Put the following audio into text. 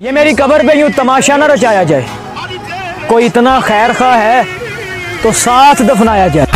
ये मेरी कबर पे यूँ तमाशा ना रचाया जाए। कोई इतना खैर खा है तो साथ दफनाया जाए।